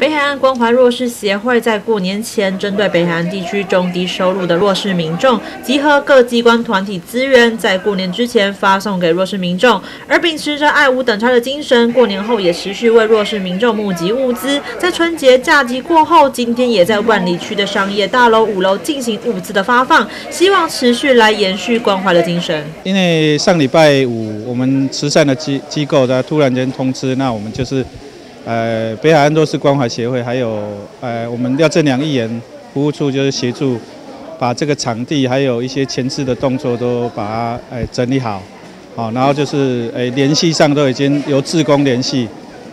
北海岸关怀弱势协会在过年前，针对北海岸地区中低收入的弱势民众，集合各机关团体资源，在过年之前发送给弱势民众。而秉持着爱无等差的精神，过年后也持续为弱势民众募集物资。在春节假期过后，今天也在万里区的商业大楼五楼进行物资的发放，希望持续来延续关怀的精神。因为上礼拜五，我们慈善的机机构在突然间通知，那我们就是。呃，北海岸弱势关怀协会，还有呃，我们廖正良议员服务处，就是协助把这个场地，还有一些前置的动作都把它呃整理好，好，然后就是诶联系上都已经由志工联系，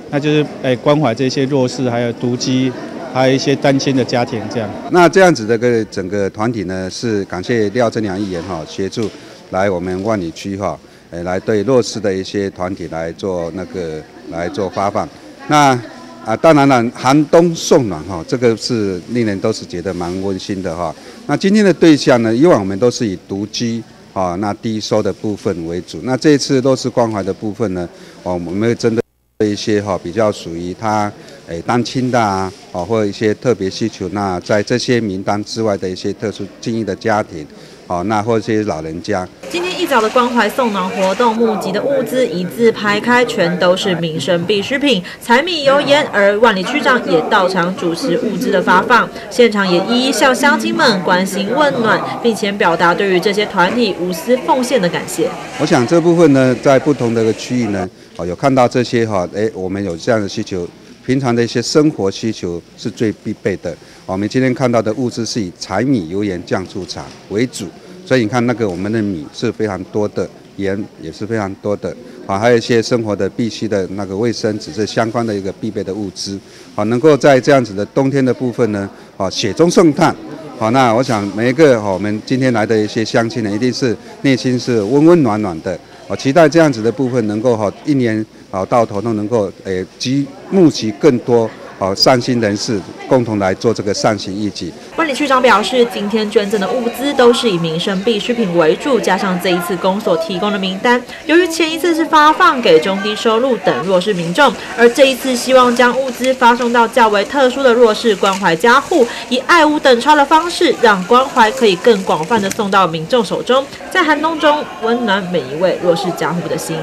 那就是诶关怀这些弱势，还有独居，还有一些单亲的家庭这样。那这样子的个整个团体呢，是感谢廖正良议员哈协助来我们万里区哈，诶来对弱势的一些团体来做那个来做发放。那啊，当然了，寒冬送暖哈，这个是令人都是觉得蛮温馨的哈。那今天的对象呢，以往我们都是以独居啊，那低收的部分为主。那这一次弱势关怀的部分呢，我们会针对一些哈比较属于他诶单亲的啊，或者一些特别需求，那在这些名单之外的一些特殊境遇的家庭。好，那或者这些老人家。今天一早的关怀送暖活动，募集的物资一字排开，全都是民生必需品，柴米油盐。而万里区长也到场主持物资的发放，现场也一一向乡亲们关心问暖，并且表达对于这些团体无私奉献的感谢。我想这部分呢，在不同的个区域呢，哦，有看到这些哈，哎，我们有这样的需求。平常的一些生活需求是最必备的。我们今天看到的物资是以柴米油盐酱醋茶为主，所以你看那个我们的米是非常多的，盐也是非常多的，啊，还有一些生活的必须的那个卫生纸是相关的一个必备的物资，好，能够在这样子的冬天的部分呢，啊，雪中送炭，好，那我想每一个我们今天来的一些乡亲呢，一定是内心是温温暖暖的。我期待这样子的部分能够哈，一年啊到头都能够诶积募集更多好善心人士共同来做这个善行义举。万里区长表示，今天捐赠的物资都是以民生必需品为主，加上这一次公所提供的名单，由于前一次是发放给中低收入等弱势民众，而这一次希望将物资发送到较为特殊的弱势关怀家户，以爱无等差的方式，让关怀可以更广泛的送到民众手中，在寒冬中温暖每一位弱势家户的心。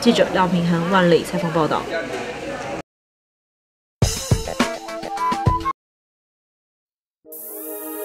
记者廖平衡万里采访报道。Música